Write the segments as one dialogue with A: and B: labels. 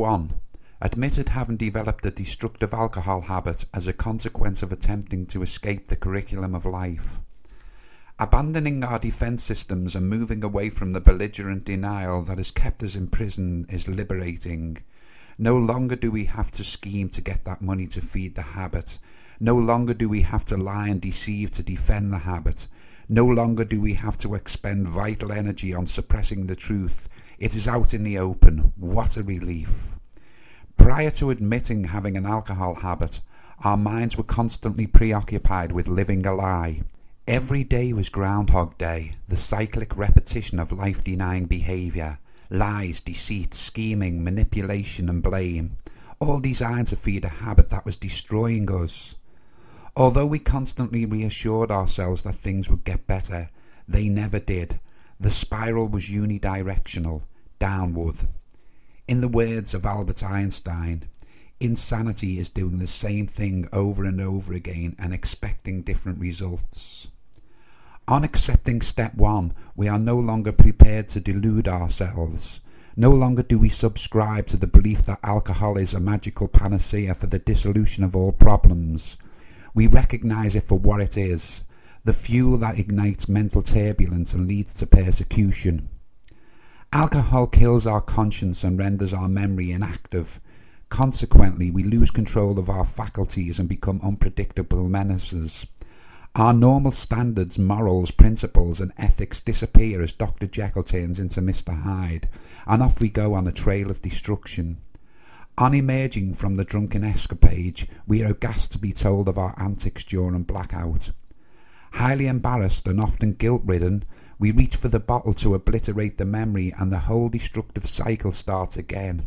A: Step 1. Admitted having developed a destructive alcohol habit as a consequence of attempting to escape the curriculum of life. Abandoning our defense systems and moving away from the belligerent denial that has kept us in prison is liberating. No longer do we have to scheme to get that money to feed the habit. No longer do we have to lie and deceive to defend the habit. No longer do we have to expend vital energy on suppressing the truth. It is out in the open. What a relief. Prior to admitting having an alcohol habit, our minds were constantly preoccupied with living a lie. Every day was Groundhog Day, the cyclic repetition of life denying behaviour lies, deceit, scheming, manipulation, and blame, all designed to feed a habit that was destroying us. Although we constantly reassured ourselves that things would get better, they never did. The spiral was unidirectional, downward. In the words of Albert Einstein, insanity is doing the same thing over and over again and expecting different results. On accepting step one, we are no longer prepared to delude ourselves. No longer do we subscribe to the belief that alcohol is a magical panacea for the dissolution of all problems. We recognize it for what it is the fuel that ignites mental turbulence and leads to persecution. Alcohol kills our conscience and renders our memory inactive. Consequently, we lose control of our faculties and become unpredictable menaces. Our normal standards, morals, principles, and ethics disappear as Dr. Jekyll turns into Mr. Hyde, and off we go on a trail of destruction. On emerging from the drunken escapade, we are aghast to be told of our antics during blackout. Highly embarrassed and often guilt ridden, we reach for the bottle to obliterate the memory, and the whole destructive cycle starts again.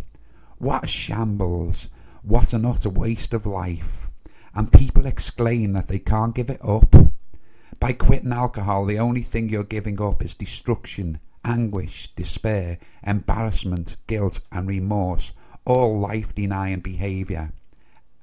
A: What a shambles! What an utter waste of life! and people exclaim that they can't give it up. By quitting alcohol, the only thing you're giving up is destruction, anguish, despair, embarrassment, guilt, and remorse, all life denying behaviour.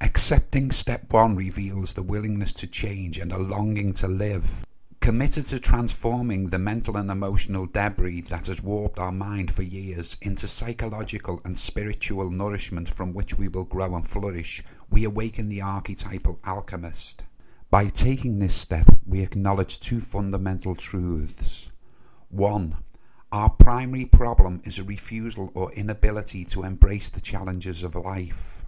A: Accepting step one reveals the willingness to change and a longing to live committed to transforming the mental and emotional debris that has warped our mind for years into psychological and spiritual nourishment from which we will grow and flourish, we awaken the archetypal alchemist. By taking this step, we acknowledge two fundamental truths. One, our primary problem is a refusal or inability to embrace the challenges of life.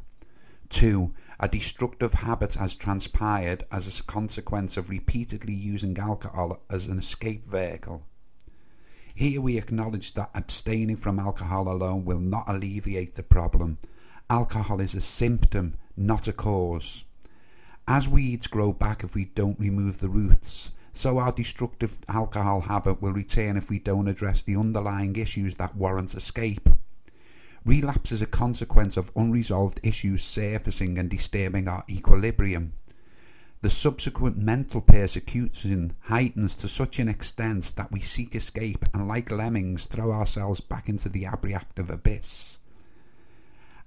A: Two, a destructive habit has transpired as a consequence of repeatedly using alcohol as an escape vehicle. Here we acknowledge that abstaining from alcohol alone will not alleviate the problem. Alcohol is a symptom, not a cause. As weeds grow back if we don't remove the roots, so our destructive alcohol habit will return if we don't address the underlying issues that warrant escape. Relapse is a consequence of unresolved issues surfacing and disturbing our equilibrium. The subsequent mental persecution heightens to such an extent that we seek escape and, like lemmings, throw ourselves back into the abreactive abyss.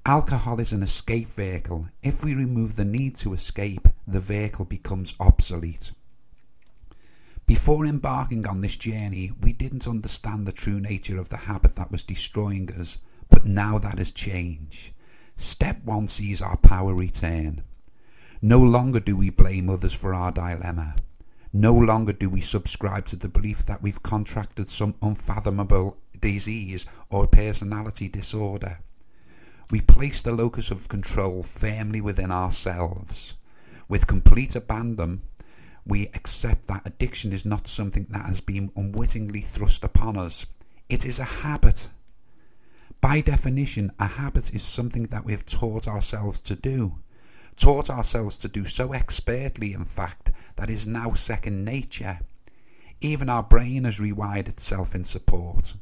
A: Alcohol is an escape vehicle. If we remove the need to escape, the vehicle becomes obsolete. Before embarking on this journey, we didn't understand the true nature of the habit that was destroying us now that has changed. Step one sees our power return. No longer do we blame others for our dilemma. No longer do we subscribe to the belief that we've contracted some unfathomable disease or personality disorder. We place the locus of control firmly within ourselves. With complete abandon, we accept that addiction is not something that has been unwittingly thrust upon us. It is a habit by definition, a habit is something that we have taught ourselves to do. Taught ourselves to do so expertly, in fact, that is now second nature. Even our brain has rewired itself in support.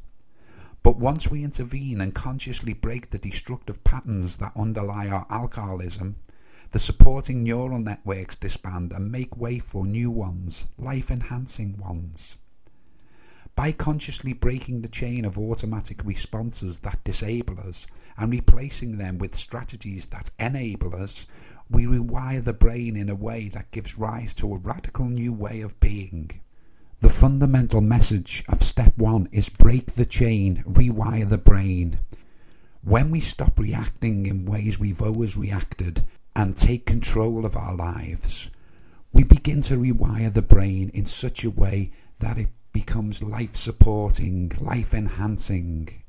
A: But once we intervene and consciously break the destructive patterns that underlie our alcoholism, the supporting neural networks disband and make way for new ones, life enhancing ones. By consciously breaking the chain of automatic responses that disable us and replacing them with strategies that enable us, we rewire the brain in a way that gives rise to a radical new way of being. The fundamental message of step one is break the chain, rewire the brain. When we stop reacting in ways we've always reacted and take control of our lives, we begin to rewire the brain in such a way that it becomes life supporting, life enhancing.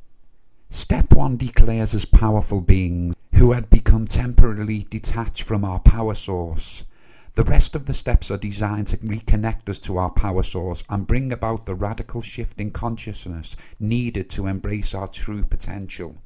A: Step 1 declares us powerful beings who had become temporarily detached from our power source. The rest of the steps are designed to reconnect us to our power source and bring about the radical shift in consciousness needed to embrace our true potential.